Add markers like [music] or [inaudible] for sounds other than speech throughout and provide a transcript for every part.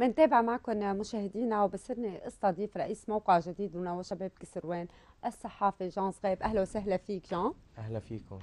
منتابع معكم مشاهدينا وبصرني استضيف رئيس موقع جديدنا وشباب كسروان الصحافي جان صغيب. أهلا وسهلا فيك جان. أهلا فيكم.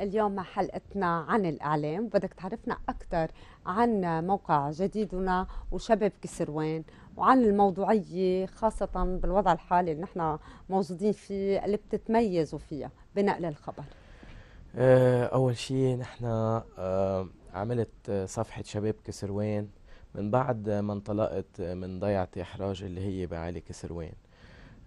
اليوم حلقتنا عن الإعلام بدك تعرفنا أكثر عن موقع جديدنا وشباب كسروان وعن الموضوعية خاصة بالوضع الحالي اللي نحن موجودين فيه اللي بتتميزوا فيها بنقل الخبر. آه، أول شيء نحن آه، عملت صفحة شباب كسروان من بعد ما انطلقت من ضيعة إحراج اللي هي بعالي كسروان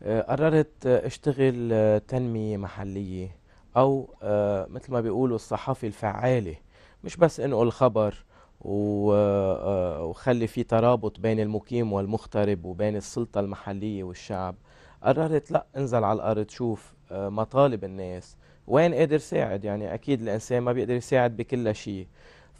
آه، قررت اشتغل تنمية محلية أو آه، مثل ما بيقولوا الصحافة الفعالة مش بس انقل خبر آه، وخلي في ترابط بين المقيم والمغترب وبين السلطة المحلية والشعب. قررت لا انزل على الأرض شوف مطالب الناس. وين قادر ساعد يعني أكيد الإنسان ما بيقدر يساعد بكل شيء.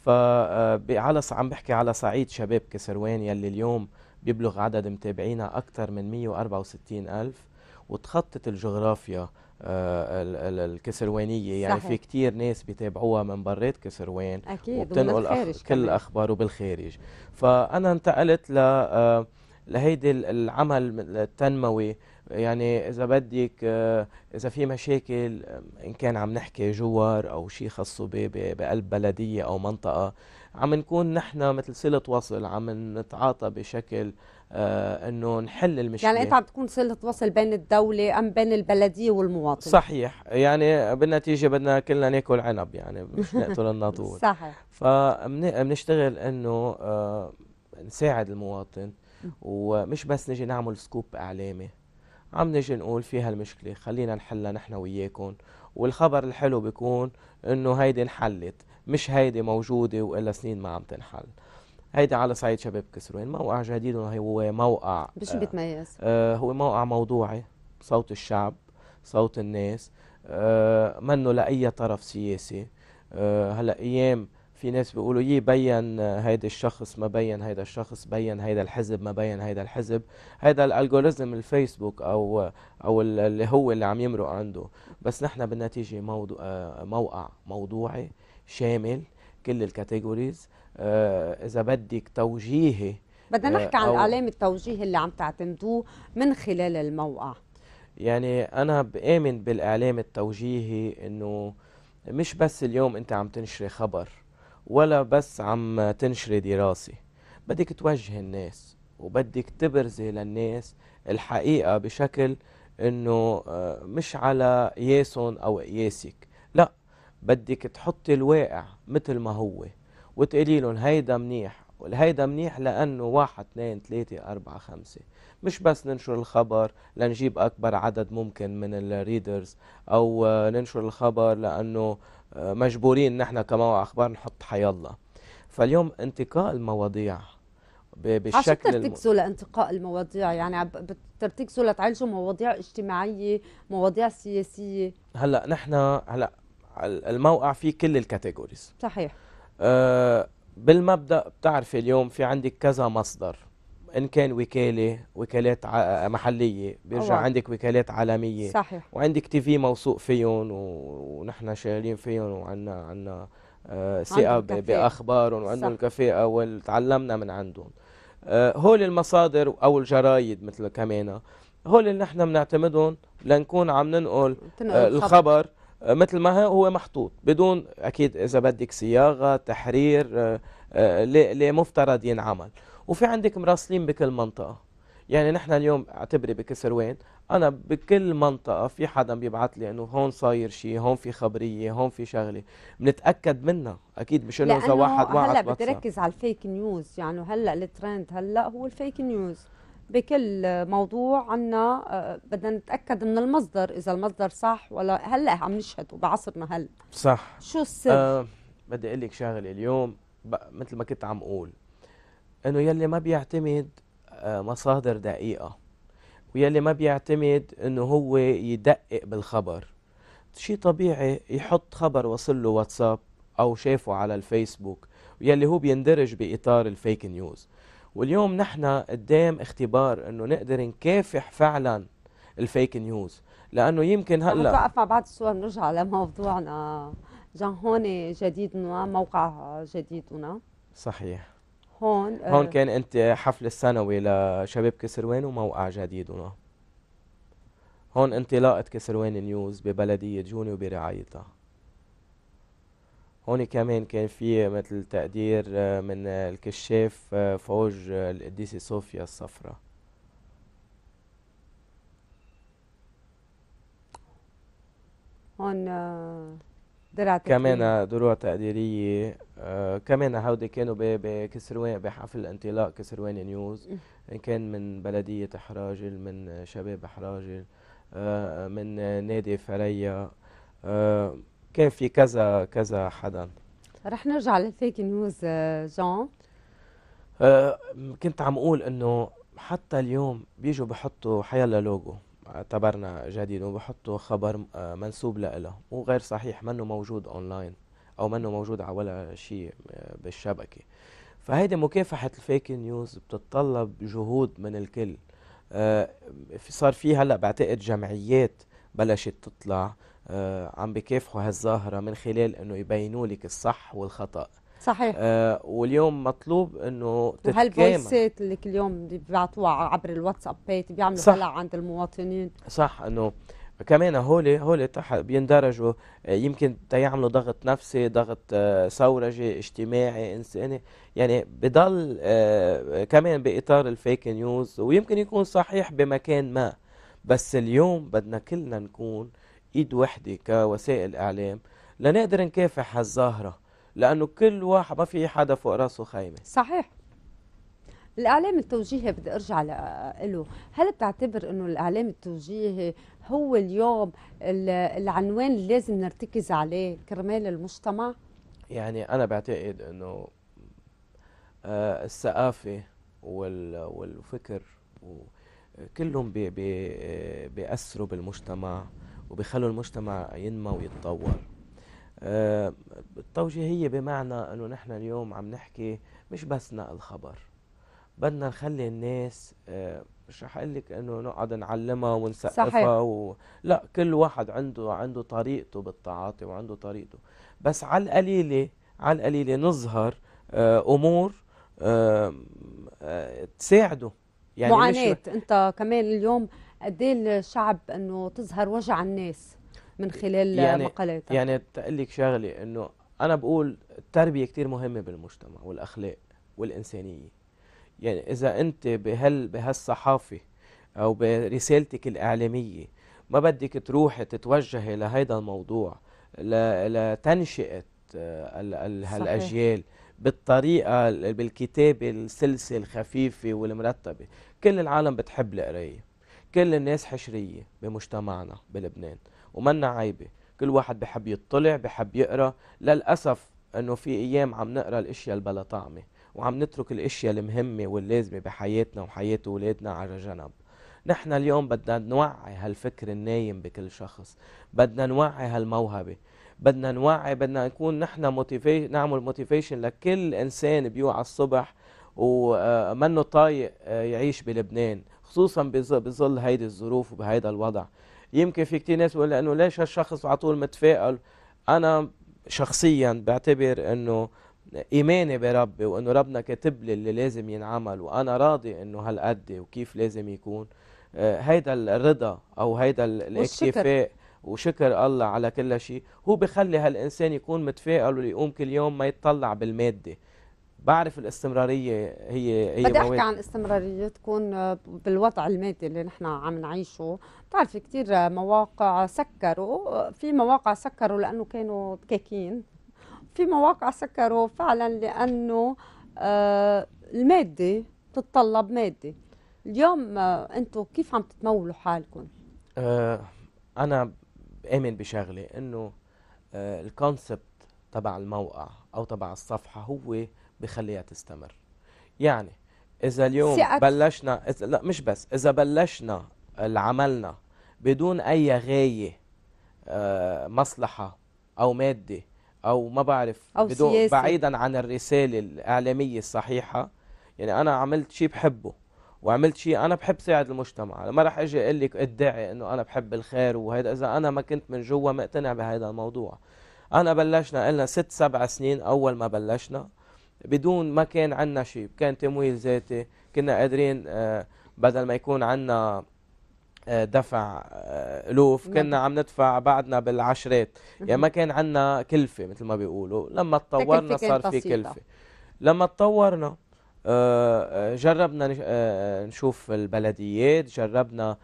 فعلى عم بحكي على صعيد شباب كسروان يلي اليوم بيبلغ عدد متابعينا أكثر من 164 ألف. وتخطت الجغرافيا آه الكسروانية. يعني صحيح. في كتير ناس بيتابعوها من برات كسروان. أكيد وبتنقل أخ... كل الأخبار وبالخارج فأنا انتقلت ل آه لهيدي العمل التنموي يعني إذا بدك آه، إذا في مشاكل إن كان عم نحكي جوار أو شيء خاصه بقلب بلدية أو منطقة عم نكون نحن مثل صلة وصل عم نتعاطى بشكل آه إنه نحل المشكلة. يعني إنت عم تكون صلة وصل بين الدولة أم بين البلدية والمواطن صحيح. يعني بالنتيجة بدنا كلنا ناكل عنب يعني مش نقتل الناطور. [laughs] صحيح. فبنشتغل إنه آه نساعد المواطن ومش بس نجي نعمل سكوب إعلامي. عم نجي نقول في هالمشكله خلينا نحلها نحن وياكم والخبر الحلو بيكون إنه هيدي انحلت. مش هيدي موجودة وإلا سنين ما عم تنحل. هيدي على صعيد شباب كسروان. موقع جديد هو موقع بشو بيتميز؟ آه هو موقع موضوعي. صوت الشعب صوت الناس. آه منه لأي طرف سياسي. آه هلأ أيام في ناس بيقولوا يي بين هيدا الشخص ما بين هيدا الشخص بين هيدا الحزب ما بين هيدا الحزب. هيدا الالجوريزم الفيسبوك أو أو اللي هو اللي عم يمرق عنده. بس نحن بالنتيجة موضوع موقع موضوعي شامل كل الكاتيجوريز آه، إذا بدك توجيهي بدنا نحكي عن الاعلام التوجيهي اللي عم تعتمدوه من خلال الموقع. يعني أنا بآمن بالاعلام التوجيهي إنه مش بس اليوم أنت عم تنشري خبر. ولا بس عم تنشري دراسة بدك توجه الناس وبدك تبرزي للناس الحقيقة بشكل إنه آه، مش على قياسهم أو قياسك. لا بدك تحطي الواقع مثل ما هو وتقولي لهم هيدا منيح. هيدا منيح لأنه واحد اثنين ثلاثة أربعة خمسة. مش بس ننشر الخبر لنجيب أكبر عدد ممكن من الريدرز أو آه، ننشر الخبر لأنه مجبورين نحن كموقع أخبار نحط حيالله فاليوم انتقاء المواضيع بالشكل عشان ترتكزوا لانتقاء المواضيع يعني بترتكزوا لتعالجوا مواضيع اجتماعية مواضيع سياسية. هلأ نحن هلأ الموقع فيه كل الكاتيجوريز صحيح. أه بالمبدأ بتعرفي اليوم في عندك كذا مصدر إن كان وكالة وكالات محلية بيرجع أوه. عندك وكالات عالمية. صحيح. وعندك تي في موثوق فيهم ونحن شغالين فيهم وعندنا عندنا آه ثقة بأخبارهم وعندهم الكفاءه وتعلمنا من عندهم. آه هول المصادر أو الجرايد مثل كمان هول اللي نحن بنعتمدهم لنكون عم ننقل آه الخبر مثل ما هو محطوط. بدون أكيد إذا بدك صياغة تحرير آه آه لمفترض ينعمل. وفي عندك مراسلين بكل منطقة. يعني نحن اليوم أعتبري بكسروان أنا بكل منطقة في حدا بيبعث لي إنه هون صاير شيء هون في خبرية هون في شغلة. بنتاكد منها. أكيد مش إنه إذا واحد وعد هلا بتركز على الفيك نيوز. يعني هلأ الترند هلأ هو الفيك نيوز. بكل موضوع عنا آه، بدنا نتأكد من المصدر إذا المصدر صح ولا هلأ عم نشهد بعصرنا هلأ. صح. شو السر؟ أه بدي أقول لك شغلة اليوم مثل ما كنت عم أقول إنه يلي ما بيعتمد آه، مصادر دقيقة ويلي ما بيعتمد إنه هو يدقق بالخبر. شيء طبيعي يحط خبر وصل له واتساب أو شافه على الفيسبوك ويلي هو بيندرج بإطار الفيك نيوز. واليوم نحن قدام اختبار إنه نقدر نكافح فعلا الفيك نيوز لأنه يمكن هلأ نوقف مع بعض الصور نرجع لموضوعنا. جان هون جديدنا موقع جديدنا صحيح. هون آه، هون كان أنت حفل السنوي لشباب كسروان وموقع جديد هنا. هون انطلاقة كسروان نيوز ببلدية جوني وبرعايتها. هون كمان كان في مثل تقدير آه، من الكشاف آه، فوج القديسة صوفيا الصفراء. هون آه، درع تكريم كمان دروع تقديرية آه كمان هودي كانوا بكسروان بحفل انطلاق كسروان نيوز. إن كان من بلدية حراجل من شباب حراجل آه من نادي فريا آه كان في كذا كذا حدا. رح نرجع لل fake news آه، جون آه كنت عم أقول إنه حتى اليوم بيجوا بحطوا حيلا لوجو اعتبرنا جديد وبحطوا خبر آه، منسوب لإله مو غير صحيح منه موجود اونلاين أو منه موجود على ولا شيء آه، بالشبكة. فهيدي مكافحة ال fake news بتتطلب جهود من الكل. آه، صار في هلأ بعتقد جمعيات بلشت تطلع. عم بكافحوا هالظاهرة من خلال إنه يبينوا لك الصح والخطأ. صحيح. آه، واليوم مطلوب إنه تتكامل. وهالفويسات اللي كل يوم بيبعتوها عبر الواتسابات بيعملوا صح. هلع عند المواطنين. صح إنه كمان هول هول تحت بيندرجوا آه، يمكن تيعملوا ضغط نفسي ضغط آه، ثورجي اجتماعي إنساني. يعني بضل آه، كمان بإطار الفيك نيوز ويمكن يكون صحيح بمكان ما. بس اليوم بدنا كلنا نكون إيد وحدة كوسائل إعلام لنقدر نكافح هالظاهرة لأنه كل واحد ما في حدا فوق راسه خيمه صحيح. الإعلام التوجيهي بدي أرجع له هل بتعتبر أنه الإعلام التوجيهي هو اليوم ال- العنوان اللي لازم نرتكز عليه كرمال المجتمع؟ يعني أنا بعتقد إنه آه، الثقافة وال- والفكر كلهم بي بي بيأثروا بالمجتمع. وبيخلوا المجتمع ينمى ويتطور. آه، التوجيهية بمعنى إنه نحن اليوم عم نحكي مش بس نقل خبر. بدنا نخلي الناس آه، مش رح أقول لك إنه نقعد نعلمها ونسقفها. و... لا كل واحد عنده عنده طريقته بالتعاطي وعنده طريقته. بس على القليلة على القليلة نظهر آه، أمور تساعده. يعني مش معاناة. أنت كمان اليوم قد إيه الشعب أنه تظهر وجع الناس من خلال يعني- مقالاتك يعني تقول لك شغلة إنه أنا بقول التربية كتير مهمة بالمجتمع والأخلاق والإنسانية. يعني إذا أنت بهال بهالصحافة أو برسالتك الإعلامية ما بدك تروحي تتوجهي لهيدا الموضوع لتنشئه آه،. هالأجيال بالطريقة ال- بالكتابة السلسه الخفيفة والمرتبة. كل العالم بتحب القراية. كل الناس حشرية بمجتمعنا بلبنان ومنا عيبة. كل واحد بحب يطلع بحب يقرأ. للأسف إنه في أيام عم نقرأ الأشياء البلا طعمة وعم نترك الأشياء المهمة واللازمة بحياتنا وحياة أولادنا على جنب. نحن اليوم بدنا نوعي هالفكر النايم بكل شخص. بدنا نوعي هالموهبة. بدنا نوعي بدنا نكون نحن motivé نعمل motivation لكل إنسان بيوعى الصبح ومنه طايق يعيش بلبنان. خصوصا بظ- بظل هيدي الظروف وبهيدا الوضع. يمكن في كتير ناس بيقول انه ليش هالشخص على طول متفائل؟ أنا شخصيا بعتبر إنه إيماني بربي وإنه ربنا كاتب لي اللي لازم ينعمل وأنا راضي إنه هالقد وكيف لازم يكون. آه، هيدا الرضا أو هيدا. الاكتفاء وشكر الله على كل شيء. هو بخلي هالإنسان يكون متفائل ويقوم كل يوم ما يتطلع بالمادة. بعرف الاستمرارية هي هي بدي أحكي عن استمراريتكم آه، بالوضع المادي اللي نحن عم نعيشه. بتعرفي كثير مواقع سكروا آه، في مواقع سكروا لأنه كانوا دكاكين في مواقع سكروا فعلا لأنه آه، المادة بتتطلب مادة. اليوم آه، أنتم كيف عم تتمولوا حالكم؟ آه، أنا بآمن بشغلة إنه آه، الكونسبت تبع الموقع أو تبع الصفحة هو بخليها تستمر يعني إذا اليوم ثقة. بلشنا إذا لا مش بس إذا بلشنا عملنا بدون أي غاية آه، مصلحة أو مادة أو ما بعرف أو بدون سياسة. بعيدا عن الرسالة الإعلامية الصحيحة يعني أنا عملت شيء بحبه وعملت شيء أنا بحب ساعد المجتمع ما راح أجي أقول لك ادعي إنه أنا بحب الخير وهيدا إذا أنا ما كنت من جوا مقتنع بهذا الموضوع أنا بلشنا قلنا ست سبع سنين أول ما بلشنا بدون ما كان عندنا شيء. كان تمويل ذاتي. كنا قادرين آه، بدل ما يكون عندنا آه، دفع آه، ألوف نعم. كنا عم ندفع بعدنا بالعشرات. يعني ما كان عندنا كلفة مثل ما بيقولوا. لما تطورنا صار في. كلفة. لما تطورنا جربنا نش- نشوف البلديات جربنا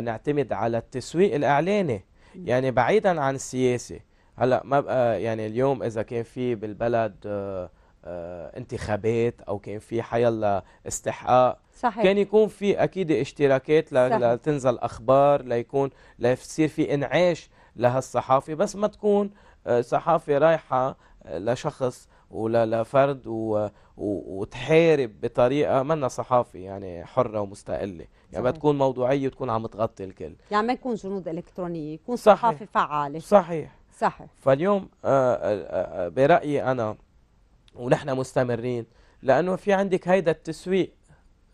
نعتمد على التسويق الإعلاني. يعني بعيدا عن السياسة. هلأ ما بقى يعني اليوم إذا كان في بالبلد انتخابات أو كان في حيلا استحقاق صحيح. كان يكون في أكيد اشتراكات. لتنزل أخبار ليكون ليصير في إنعاش لهالصحافة. بس ما تكون آه، صحافة رايحة آه، لشخص ولا لفرد و- و- وتحارب بطريقة منا صحافة يعني حرة ومستقلة. يعني ما. تكون موضوعية وتكون عم تغطي الكل. يعني ما يكون جنود إلكترونية يكون صحيح. صحافة فعالة. صحيح. صحيح. فاليوم آه، آه، آه، برأيي أنا ونحن مستمرين. لأنه في عندك هيدا التسويق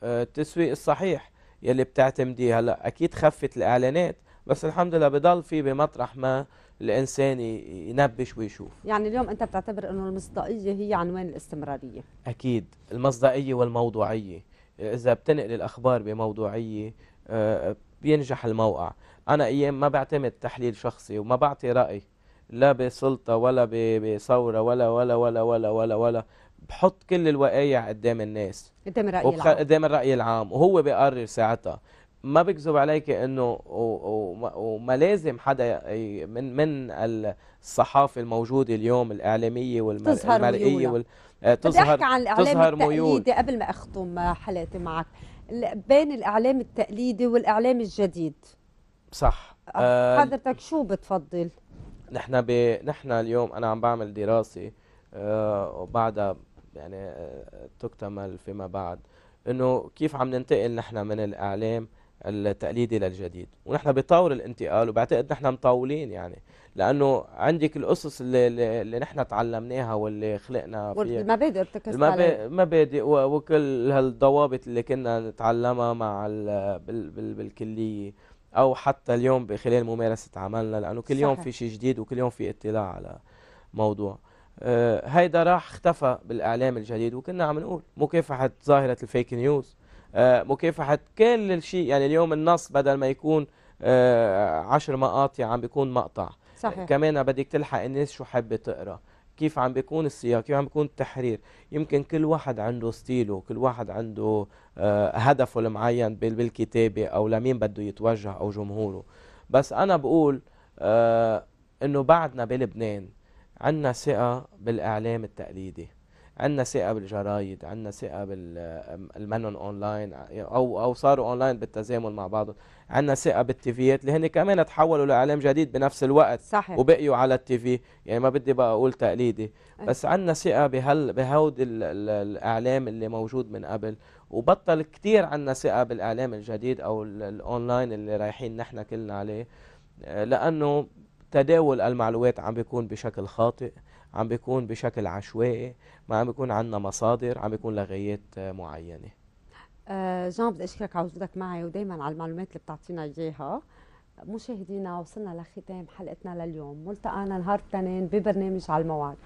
آه، التسويق الصحيح يلي بتعتمديه. هلأ أكيد خفت الإعلانات بس الحمد لله بضل في بمطرح ما الإنسان ينبش ويشوف. يعني اليوم أنت بتعتبر إنه المصداقية هي عنوان الاستمرارية؟ أكيد. المصداقية والموضوعية. إذا بتنقل الأخبار بموضوعية آه، بينجح الموقع. أنا أيام ما بعتمد تحليل شخصي وما بعطي رأي. لا بسلطة ولا ب- بثورة ولا ولا ولا ولا ولا ولا بحط كل الوقايع قدام الناس قدام الرأي وبخ... العام قدام الرأي العام وهو بيقرر ساعتها ما بكذب عليك إنه. وما... لازم حدا. من من الصحافة الموجودة اليوم الإعلامية والمرئيه. وال... آه، بدي أحكي تظهر عن الإعلام تظهر ميول. التقليدي قبل ما أختم حلقتي معك بين الإعلام التقليدي والإعلام الجديد صح آه، حضرتك شو بتفضل نحن ب... نحن اليوم أنا عم بعمل دراسة آه، وبعدها يعني آه، تكتمل فيما بعد. إنه كيف عم ننتقل نحن من الإعلام التقليدي للجديد؟ ونحن بطور الانتقال وبعتقد نحن مطولين يعني. لأنه عندك الأسس اللي اللي, نحن تعلمناها واللي خلقنا فيها. والمبادئ ارتكزت عليها المبا- المبادئ وكل هالضوابط اللي كنا نتعلمها مع ال- بال بال بالكلية. أو حتى اليوم بخلال ممارسة عملنا لأنه كل يوم صحيح. في شيء جديد وكل يوم في اطلاع على موضوع. آه، هيدا راح اختفى بالإعلام الجديد وكنا عم نقول مكافحة ظاهرة الفيك نيوز. آه، مكافحة كل الشيء يعني اليوم النص بدل ما يكون آه، عشر مقاطع عم بيكون مقطع. صحيح. كمان بدك تلحق الناس شو حابة تقرأ. كيف عم بيكون السياق كيف عم بيكون التحرير. يمكن كل واحد عنده ستيله كل واحد عنده آه، هدفه المعين بال- بالكتابة أو لمين بده يتوجه أو جمهوره. بس أنا بقول آه، إنه بعدنا بلبنان عنا ثقة بالإعلام التقليدي. عنا ثقة بالجرايد عنا ثقة بالمنن أونلاين أو أو صاروا أونلاين بالتزامن مع بعض. عنا ثقة بال TV يات اللي هن كمان تحولوا لإعلام جديد بنفس الوقت صحيح. وبقيوا على ال TV يعني ما بدي بقى أقول تقليدي أي. بس عندنا ثقة بهال بهود ال- ال- الإعلام اللي موجود من قبل. وبطل كتير عندنا ثقة بالإعلام الجديد أو ال- الأونلاين اللي رايحين نحن كلنا عليه آه، لأنه تداول المعلومات عم بيكون بشكل خاطئ. عم بيكون بشكل عشوائي ما عم بيكون عندنا مصادر عم بيكون لغايات معينة. آه جان بدي أشكرك على وجودك معي ودائما على المعلومات اللي بتعطينا إياها. مشاهدينا وصلنا لختام حلقتنا لليوم. ملتقانا نهار الاثنين ببرنامج على الموعد.